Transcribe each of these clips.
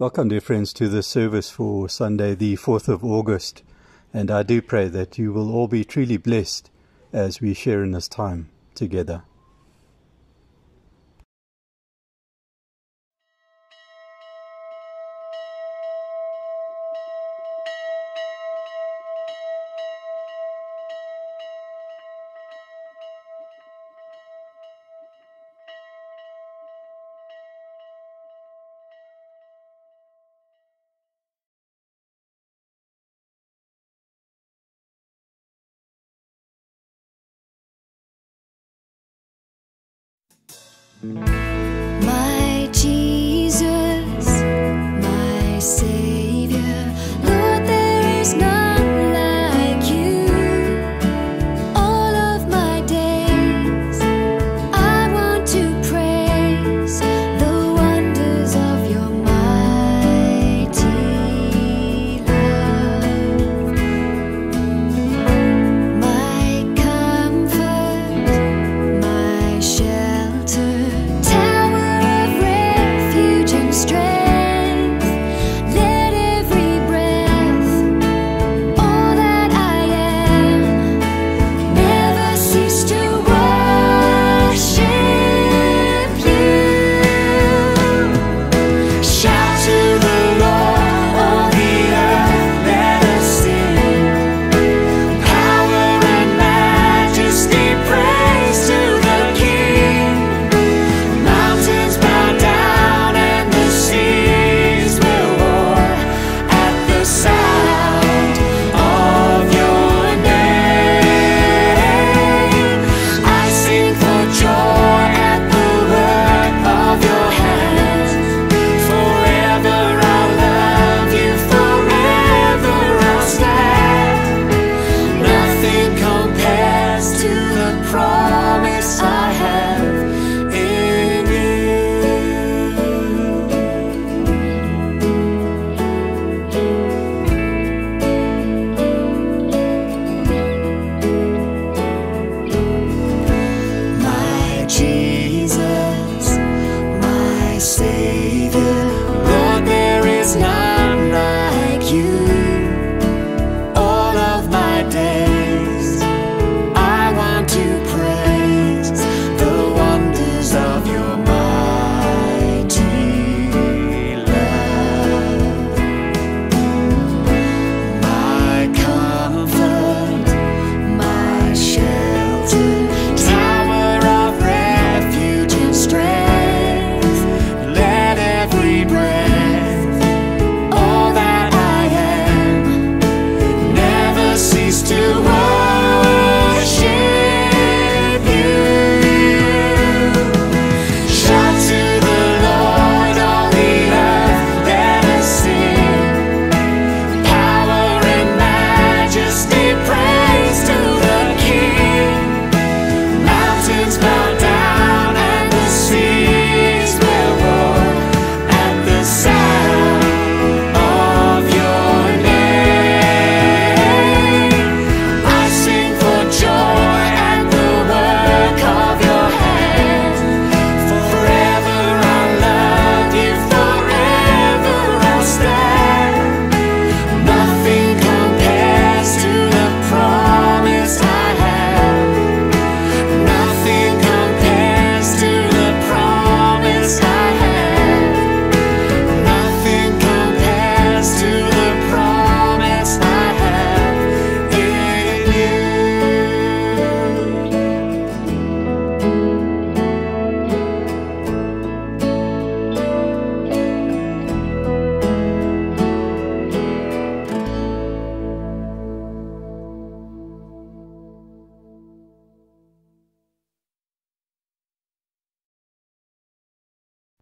Welcome, dear friends, to the service for Sunday, the 4th of August. And I do pray that you will all be truly blessed as we share in this time together.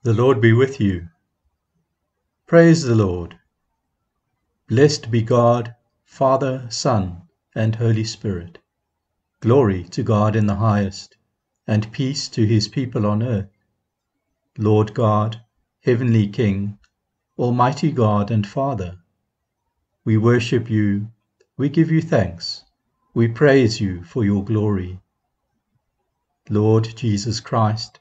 The Lord be with you. Praise the Lord. Blessed be God, Father, Son, and Holy Spirit. Glory to God in the highest, and peace to his people on earth. Lord God, Heavenly King, Almighty God and Father, we worship you, we give you thanks, we praise you for your glory. Lord Jesus Christ,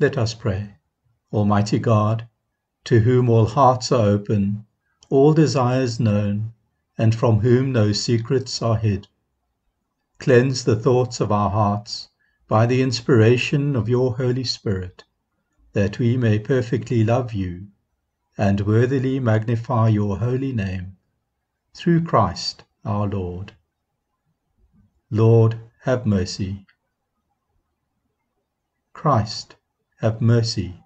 Let us pray. Almighty God, to whom all hearts are open, all desires known, and from whom no secrets are hid, cleanse the thoughts of our hearts by the inspiration of your Holy Spirit, that we may perfectly love you and worthily magnify your holy name, through Christ our Lord. Lord, have mercy. Christ, have mercy.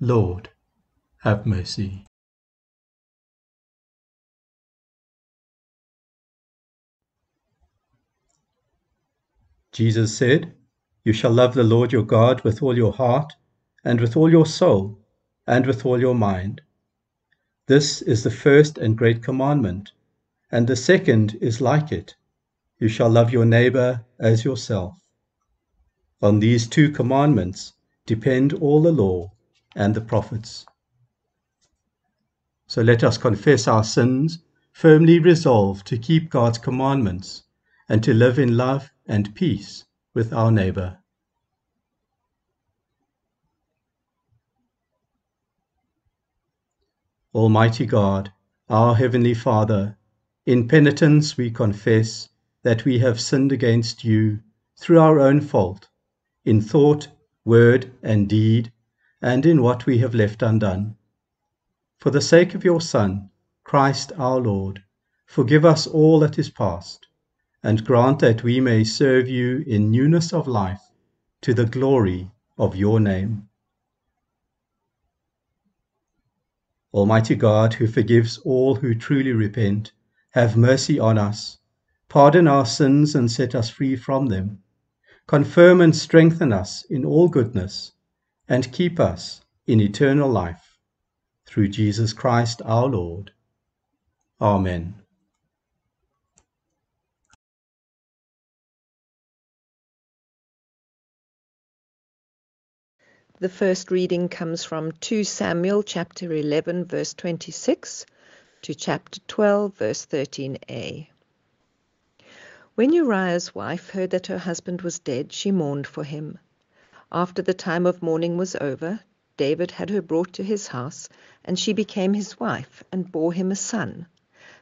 Lord, have mercy. Jesus said, You shall love the Lord your God with all your heart, and with all your soul, and with all your mind. This is the first and great commandment, and the second is like it You shall love your neighbor as yourself. On these two commandments depend all the law and the prophets. So let us confess our sins, firmly resolved to keep God's commandments and to live in love and peace with our neighbor. Almighty God, our Heavenly Father, in penitence we confess that we have sinned against you through our own fault, in thought, word, and deed, and in what we have left undone. For the sake of your Son, Christ our Lord, forgive us all that is past, and grant that we may serve you in newness of life to the glory of your name. Almighty God, who forgives all who truly repent, have mercy on us, pardon our sins and set us free from them. Confirm and strengthen us in all goodness, and keep us in eternal life. Through Jesus Christ our Lord. Amen. The first reading comes from 2 Samuel chapter 11 verse 26 to chapter 12 verse 13a. When Uriah's wife heard that her husband was dead, she mourned for him. After the time of mourning was over, David had her brought to his house, and she became his wife and bore him a son.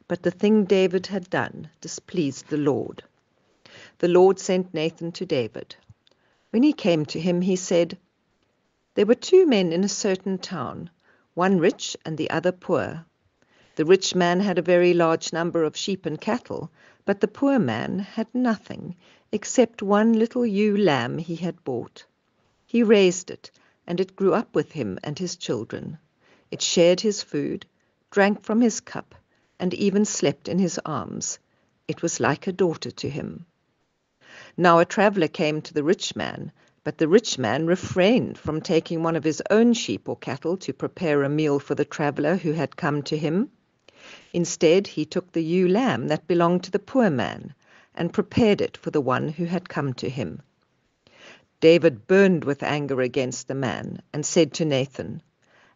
But the thing David had done displeased the Lord. The Lord sent Nathan to David. When he came to him, he said, there were two men in a certain town, one rich and the other poor. The rich man had a very large number of sheep and cattle, but the poor man had nothing except one little ewe lamb he had bought. He raised it, and it grew up with him and his children. It shared his food, drank from his cup, and even slept in his arms. It was like a daughter to him. Now a traveller came to the rich man but the rich man refrained from taking one of his own sheep or cattle to prepare a meal for the traveller who had come to him. Instead, he took the ewe lamb that belonged to the poor man and prepared it for the one who had come to him. David burned with anger against the man and said to Nathan,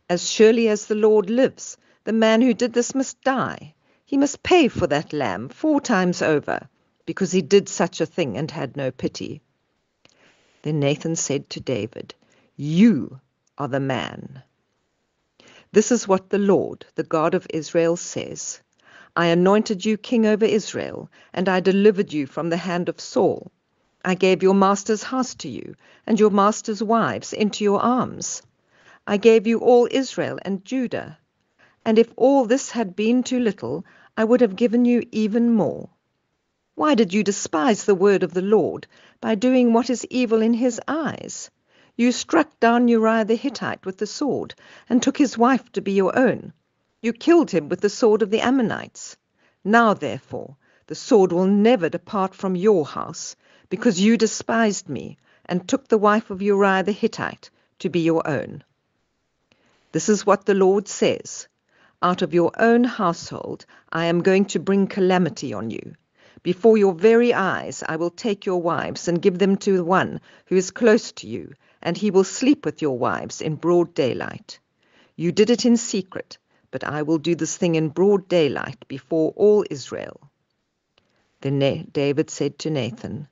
As surely as the Lord lives, the man who did this must die. He must pay for that lamb four times over, because he did such a thing and had no pity. Then Nathan said to David, You are the man. This is what the Lord, the God of Israel, says I anointed you king over Israel, and I delivered you from the hand of Saul. I gave your master's house to you, and your master's wives into your arms. I gave you all Israel and Judah. And if all this had been too little, I would have given you even more. Why did you despise the word of the Lord by doing what is evil in his eyes? You struck down Uriah the Hittite with the sword, and took his wife to be your own. You killed him with the sword of the Ammonites. Now, therefore, the sword will never depart from your house, because you despised me, and took the wife of Uriah the Hittite to be your own. This is what the Lord says Out of your own household I am going to bring calamity on you. Before your very eyes I will take your wives and give them to the one who is close to you, and he will sleep with your wives in broad daylight. You did it in secret, but I will do this thing in broad daylight before all Israel. Then David said to Nathan,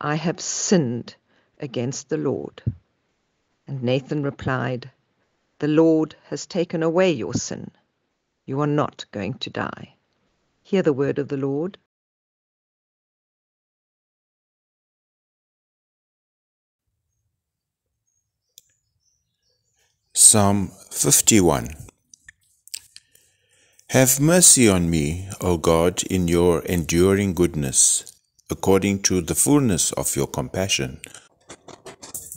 I have sinned against the Lord. And Nathan replied, The Lord has taken away your sin. You are not going to die. Hear the word of the Lord. Psalm 51 Have mercy on me, O God, in your enduring goodness, according to the fullness of your compassion.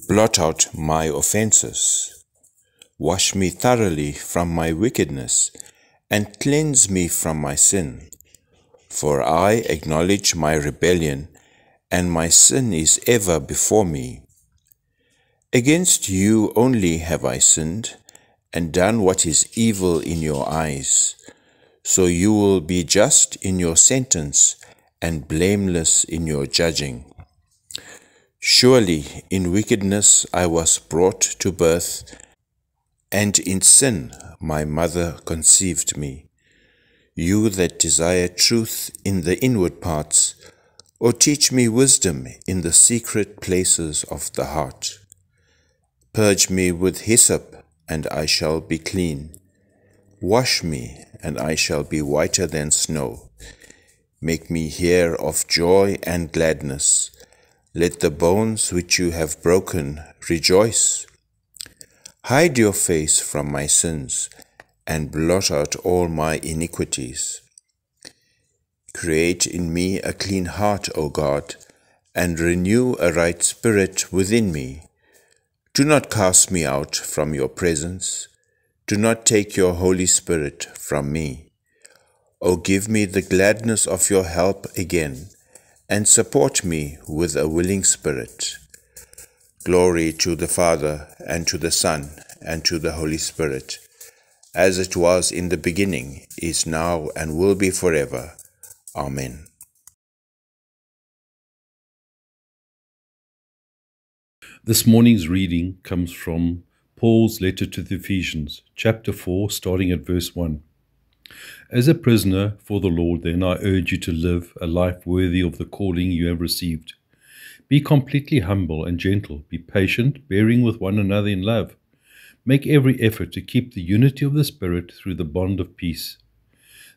Blot out my offenses. Wash me thoroughly from my wickedness, and cleanse me from my sin. For I acknowledge my rebellion, and my sin is ever before me. Against you only have I sinned, and done what is evil in your eyes. So you will be just in your sentence, and blameless in your judging. Surely in wickedness I was brought to birth, and in sin my mother conceived me. You that desire truth in the inward parts, or teach me wisdom in the secret places of the heart. Purge me with hyssop, and I shall be clean. Wash me, and I shall be whiter than snow. Make me hear of joy and gladness. Let the bones which you have broken rejoice. Hide your face from my sins, and blot out all my iniquities. Create in me a clean heart, O God, and renew a right spirit within me. Do not cast me out from your presence. Do not take your Holy Spirit from me. O give me the gladness of your help again, and support me with a willing spirit. Glory to the Father, and to the Son, and to the Holy Spirit, as it was in the beginning, is now, and will be forever. Amen. This morning's reading comes from Paul's letter to the Ephesians, chapter 4, starting at verse 1. As a prisoner for the Lord, then, I urge you to live a life worthy of the calling you have received. Be completely humble and gentle. Be patient, bearing with one another in love. Make every effort to keep the unity of the Spirit through the bond of peace.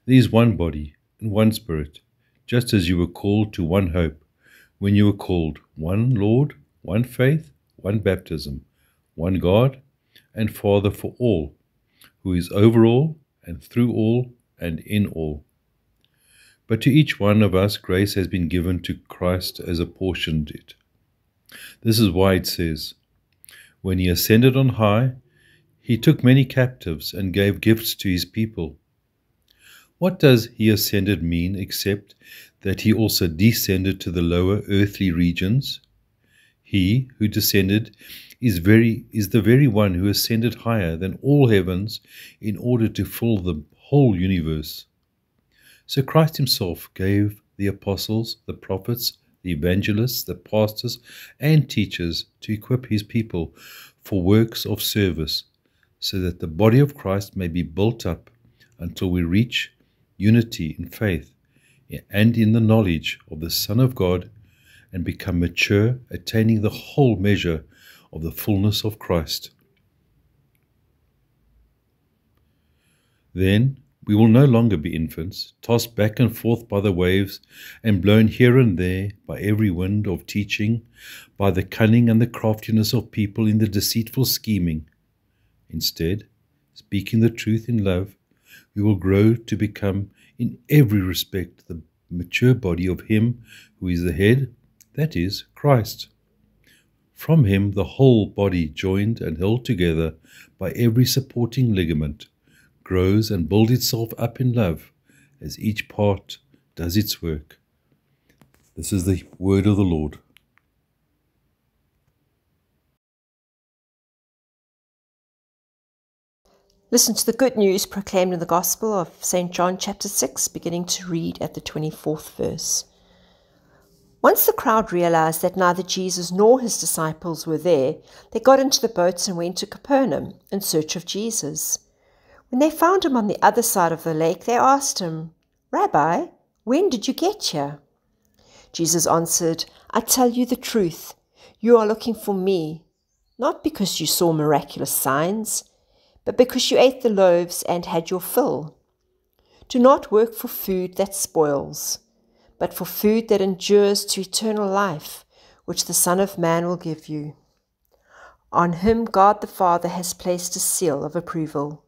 There is one body and one Spirit, just as you were called to one hope when you were called, one Lord, one faith, one baptism, one God and Father for all, who is over all and through all and in all. But to each one of us grace has been given to Christ as apportioned it. This is why it says, When he ascended on high, he took many captives and gave gifts to his people. What does he ascended mean except that he also descended to the lower earthly regions? He who descended is very is the very one who ascended higher than all heavens in order to fill the whole universe. So Christ himself gave the apostles, the prophets, the evangelists, the pastors, and teachers to equip his people for works of service, so that the body of Christ may be built up until we reach unity in faith and in the knowledge of the Son of God and become mature, attaining the whole measure of the fullness of Christ. Then we will no longer be infants, tossed back and forth by the waves, and blown here and there by every wind of teaching, by the cunning and the craftiness of people in the deceitful scheming. Instead, speaking the truth in love, we will grow to become, in every respect, the mature body of Him who is the head, that is, Christ. From him the whole body, joined and held together by every supporting ligament, grows and builds itself up in love as each part does its work. This is the word of the Lord. Listen to the good news proclaimed in the Gospel of St. John, chapter 6, beginning to read at the 24th verse. Once the crowd realized that neither Jesus nor his disciples were there, they got into the boats and went to Capernaum in search of Jesus. When they found him on the other side of the lake, they asked him, Rabbi, when did you get here? Jesus answered, I tell you the truth. You are looking for me, not because you saw miraculous signs but because you ate the loaves and had your fill. Do not work for food that spoils, but for food that endures to eternal life, which the Son of Man will give you. On him God the Father has placed a seal of approval.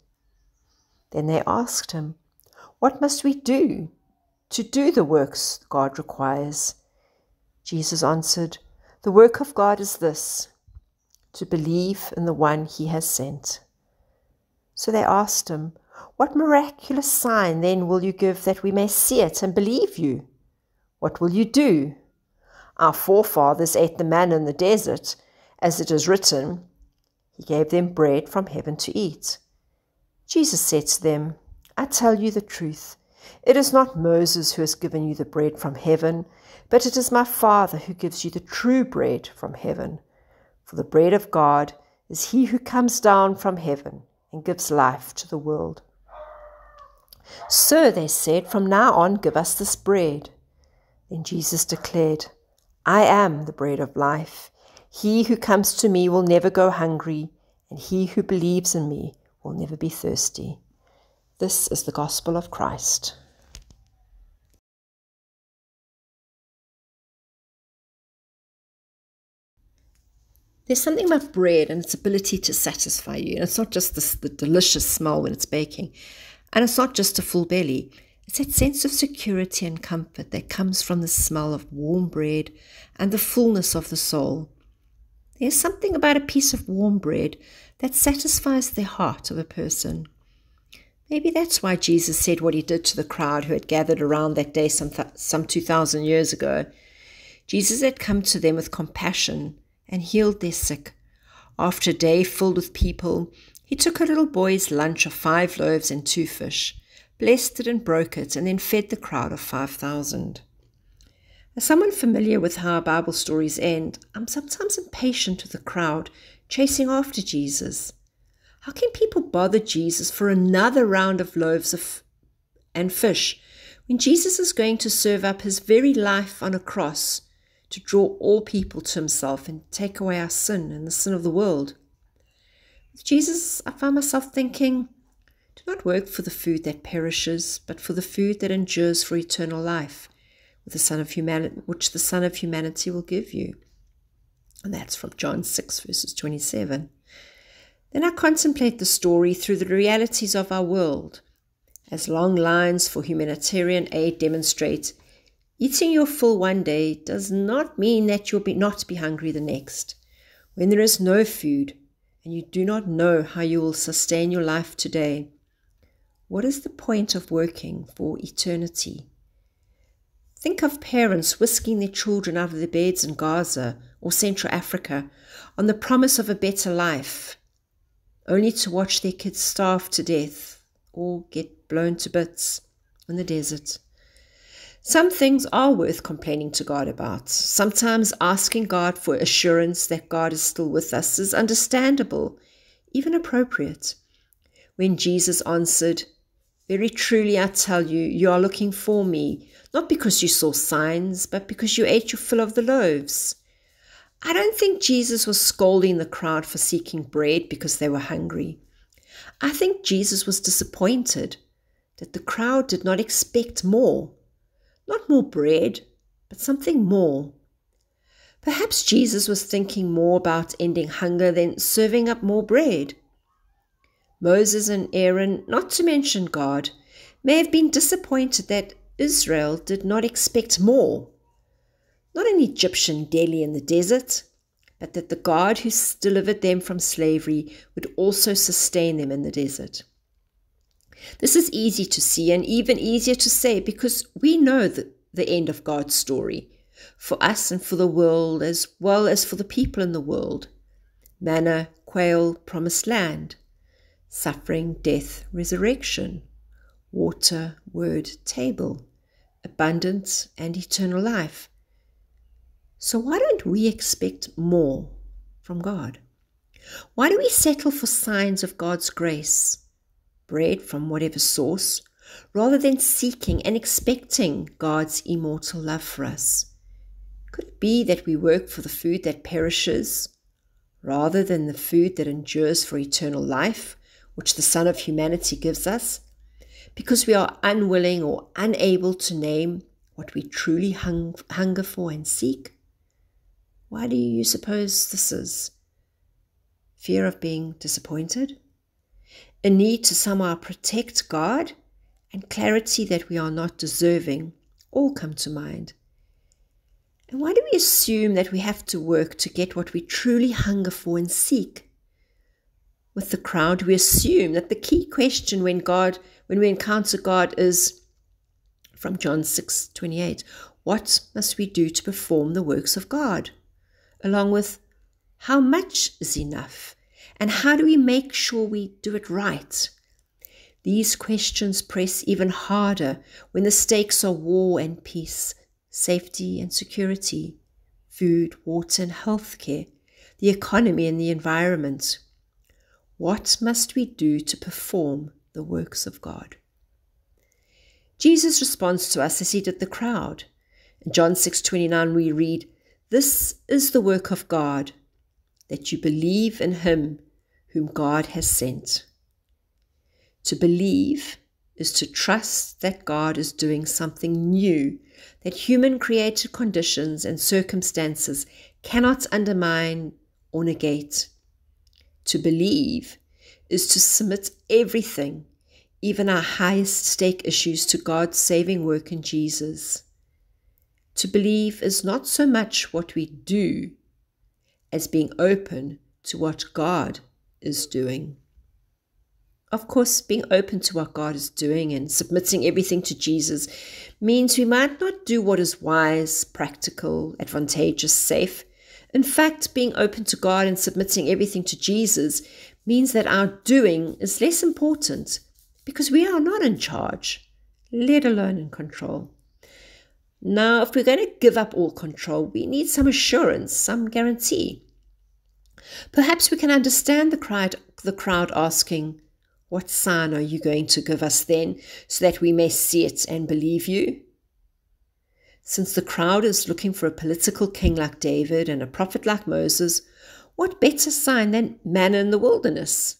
Then they asked him, What must we do to do the works God requires? Jesus answered, The work of God is this to believe in the one he has sent. So they asked him, What miraculous sign then will you give that we may see it and believe you? What will you do? Our forefathers ate the manna in the desert, as it is written, He gave them bread from heaven to eat. Jesus said to them, I tell you the truth. It is not Moses who has given you the bread from heaven, but it is my Father who gives you the true bread from heaven. For the bread of God is he who comes down from heaven and gives life to the world. Sir, they said, from now on give us this bread. Then Jesus declared, I am the bread of life. He who comes to me will never go hungry, and he who believes in me will never be thirsty. This is the gospel of Christ. There's something about bread and its ability to satisfy you. And it's not just this, the delicious smell when it's baking. And it's not just a full belly. It's that sense of security and comfort that comes from the smell of warm bread and the fullness of the soul. There's something about a piece of warm bread that satisfies the heart of a person. Maybe that's why Jesus said what he did to the crowd who had gathered around that day some, th- some 2,000 years ago. Jesus had come to them with compassion and healed their sick. After a day filled with people, he took a little boy's lunch of five loaves and two fish, blessed it and broke it, and then fed the crowd of 5,000. As someone familiar with how Bible stories end, I'm sometimes impatient with the crowd chasing after Jesus. How can people bother Jesus for another round of loaves of, and fish when Jesus is going to serve up his very life on a cross to draw all people to himself and take away our sin and the sin of the world. With Jesus, I find myself thinking, not work for the food that perishes, but for the food that endures for eternal life, with the Son of humanity, which the Son of Humanity will give you. And that's from John 6, verses 27. Then I contemplate the story through the realities of our world. As long lines for humanitarian aid demonstrate, Eating your full one day does not mean that you'll be not be hungry the next. When there is no food and you do not know how you will sustain your life today, what is the point of working for eternity? Think of parents whisking their children out of their beds in Gaza or Central Africa on the promise of a better life, only to watch their kids starve to death or get blown to bits in the desert. Some things are worth complaining to God about. Sometimes asking God for assurance that God is still with us is understandable, even appropriate. When Jesus answered, Very truly I tell you, you are looking for me, not because you saw signs, but because you ate your fill of the loaves. I don't think Jesus was scolding the crowd for seeking bread because they were hungry. I think Jesus was disappointed that the crowd did not expect more not more bread, but something more. Perhaps Jesus was thinking more about ending hunger than serving up more bread. Moses and Aaron, not to mention God, may have been disappointed that Israel did not expect more. Not an Egyptian deli in the desert, but that the God who delivered them from slavery would also sustain them in the desert. This is easy to see and even easier to say because we know the, the end of God's story for us and for the world as well as for the people in the world. Manna, quail, promised land. Suffering, death, resurrection, water, word, table, abundance, and eternal life. So, why don't we expect more from God? Why do we settle for signs of God's grace, bread from whatever source, rather than seeking and expecting God's immortal love for us? Could it be that we work for the food that perishes rather than the food that endures for eternal life, which the Son of Humanity gives us? Because we are unwilling or unable to name what we truly hung- hunger for and seek? Why do you suppose this is? Fear of being disappointed? A need to somehow protect God? And clarity that we are not deserving all come to mind. And why do we assume that we have to work to get what we truly hunger for and seek? With the crowd, we assume that the key question when God, when we encounter God is from John 6 28, what must we do to perform the works of God? Along with how much is enough? And how do we make sure we do it right? These questions press even harder when the stakes are war and peace, safety and security, food, water, and health care, the economy and the environment. What must we do to perform the works of God? Jesus responds to us as he did the crowd. In John 6:29 we read, "This is the work of God, that you believe in him whom God has sent." To believe is to trust that God is doing something new that human created conditions and circumstances cannot undermine or negate. To believe is to submit everything, even our highest stake issues, to God's saving work in Jesus. To believe is not so much what we do as being open to what God is doing. Of course, being open to what God is doing and submitting everything to Jesus means we might not do what is wise, practical, advantageous, safe. In fact, being open to God and submitting everything to Jesus means that our doing is less important because we are not in charge, let alone in control. Now, if we're going to give up all control, we need some assurance, some guarantee. Perhaps we can understand the crowd, the crowd asking, what sign are you going to give us then, so that we may see it and believe you? Since the crowd is looking for a political king like David and a prophet like Moses, what better sign than manna in the wilderness?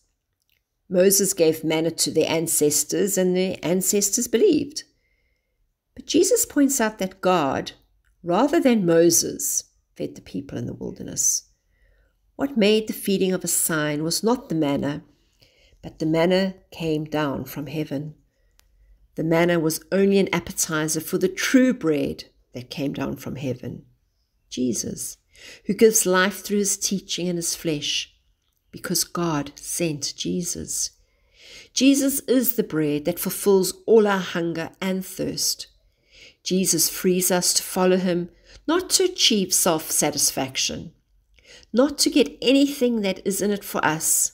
Moses gave manna to their ancestors, and their ancestors believed. But Jesus points out that God, rather than Moses, fed the people in the wilderness. What made the feeding of a sign was not the manna, but the manna came down from heaven. The manna was only an appetizer for the true bread that came down from heaven Jesus, who gives life through his teaching and his flesh, because God sent Jesus. Jesus is the bread that fulfills all our hunger and thirst. Jesus frees us to follow him, not to achieve self satisfaction, not to get anything that is in it for us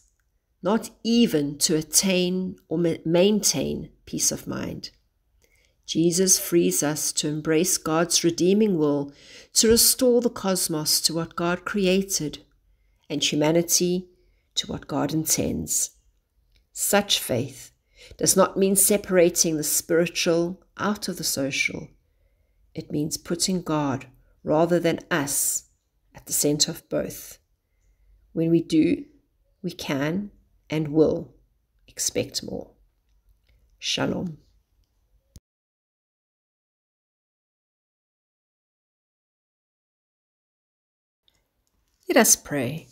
not even to attain or maintain peace of mind. Jesus frees us to embrace God's redeeming will to restore the cosmos to what God created and humanity to what God intends. Such faith does not mean separating the spiritual out of the social. It means putting God rather than us at the center of both. When we do, we can and will expect more. Shalom. Let us pray.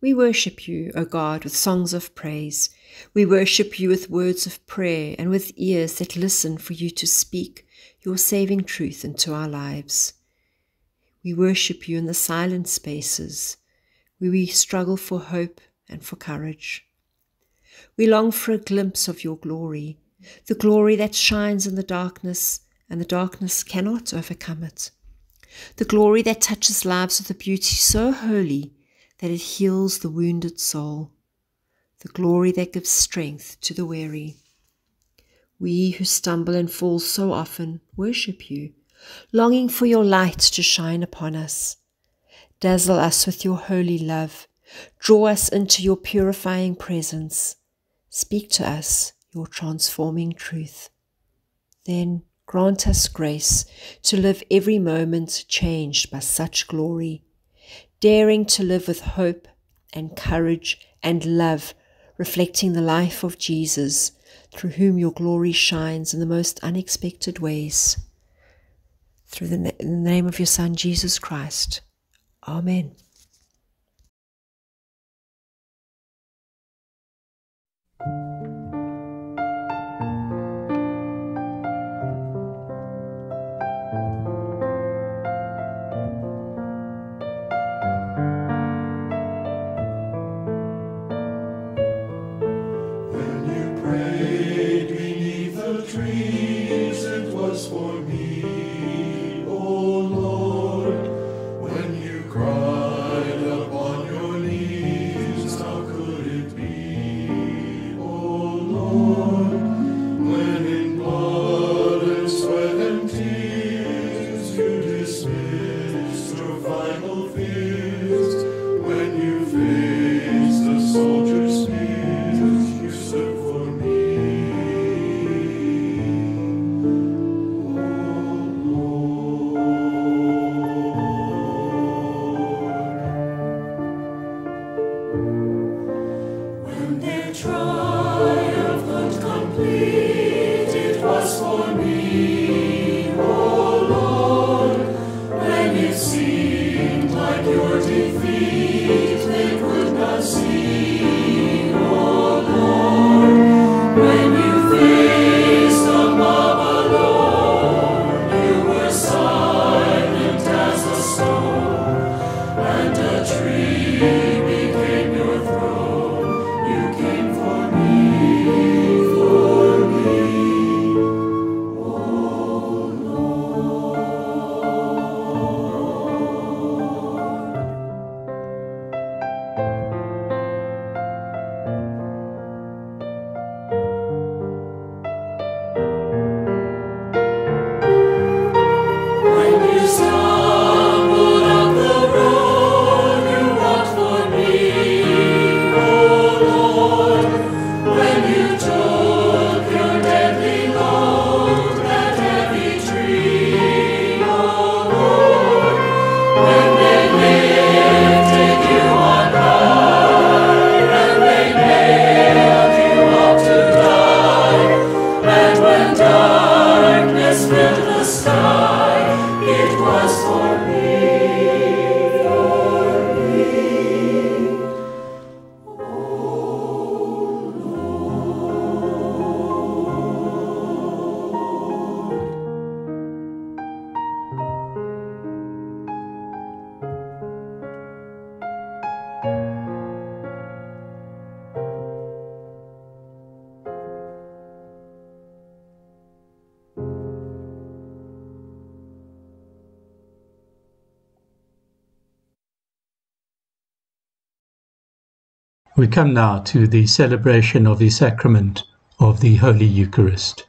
We worship you, O God, with songs of praise. We worship you with words of prayer and with ears that listen for you to speak your saving truth into our lives. We worship you in the silent spaces where we struggle for hope and for courage. We long for a glimpse of your glory, the glory that shines in the darkness, and the darkness cannot overcome it. The glory that touches lives with a beauty so holy that it heals the wounded soul. the glory that gives strength to the weary. We who stumble and fall so often worship you, longing for your light to shine upon us. Dazzle us with your holy love. Draw us into your purifying presence. Speak to us your transforming truth. Then grant us grace to live every moment changed by such glory, daring to live with hope and courage and love, reflecting the life of Jesus, through whom your glory shines in the most unexpected ways. Through the, in the name of your Son, Jesus Christ. Amen. Final fears, We come now to the celebration of the sacrament of the Holy Eucharist.